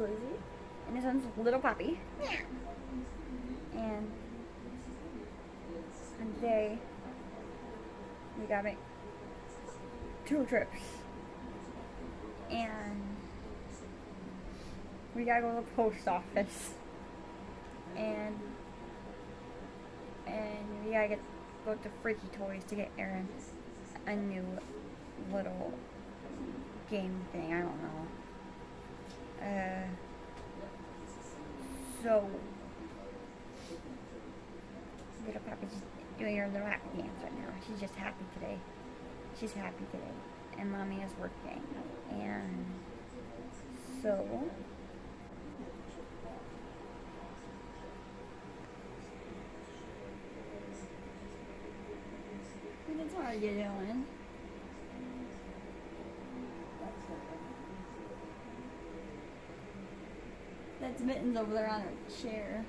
Lizzy. And this one's Little Poppy. And and today we gotta make two trips. And we gotta go to the post office. And and we gotta get go to Freaky Toys to get Aaron a new little game thing. I don't know. Uh, so little Poppy's doing her little happy dance right now. She's just happy today. She's happy today, and mommy is working, and so. That's what you doing. Mittens over there on her chair.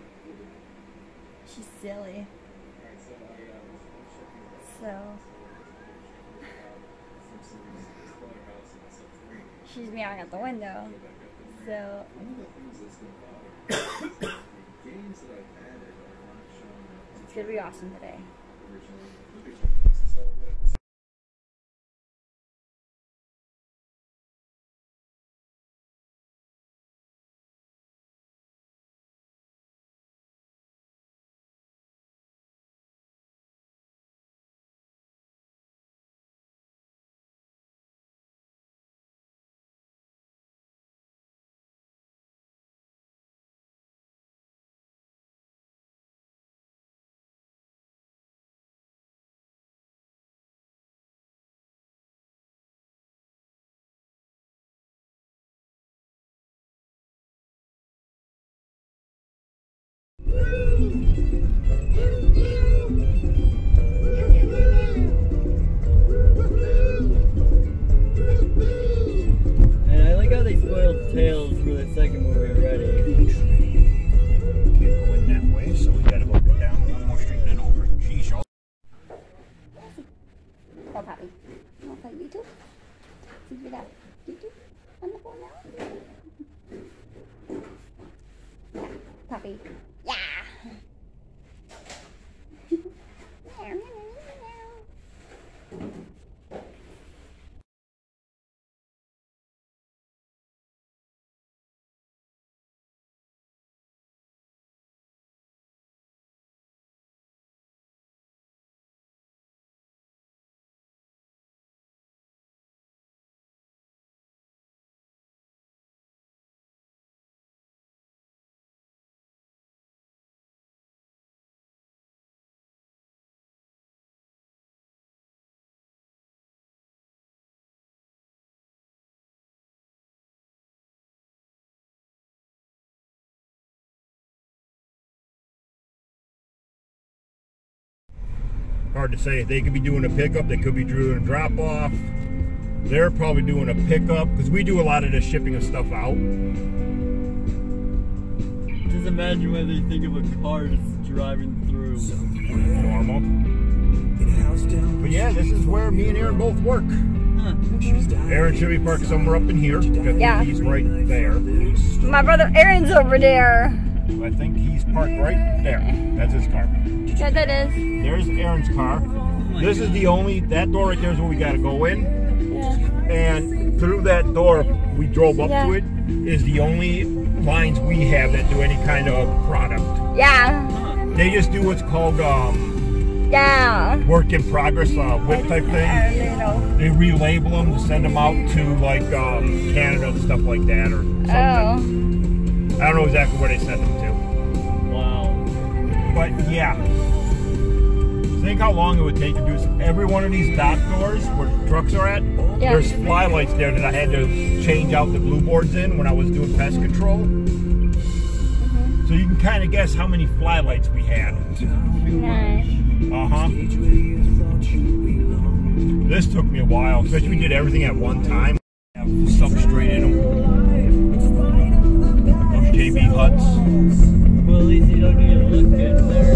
She's silly. So. She's meowing at the window. So. It's gonna be awesome today. Yeah. Meow, Hard to say. They could be doing a pickup. They could be doing a drop off. They're probably doing a pickup because we do a lot of the shipping of stuff out. Just imagine when they think of a car just driving through. Normal. But yeah, this is where me and Aaron both work. Huh. Aaron should be parked somewhere up in here. Yeah. He's right there. My brother Aaron's over there. I think he's parked right there. That's his car. Yeah, that is. There's Aaron's car. This is the only, that door right there is where we got to go in. Yeah. And through that door, we drove up Yeah. to it, is the only lines we have that do any kind of product. Yeah. They just do what's called um, Yeah. work in progress, uh, WIP type thing. I don't know. They relabel them to send them out to like um, Canada and stuff like that or something. Oh. I don't know exactly where they sent them to. Wow. But yeah. Think how long it would take to do s- every one of these dock doors where trucks are at. Yeah. There's fly lights there that I had to change out the blue boards in when I was doing pest control. Mm-hmm. So you can kind of guess how many fly lights we had. Nice. Uh huh. This took me a while, especially we did everything at one time. Have substrate in them. Huts. Well, at least you don't need to look good there.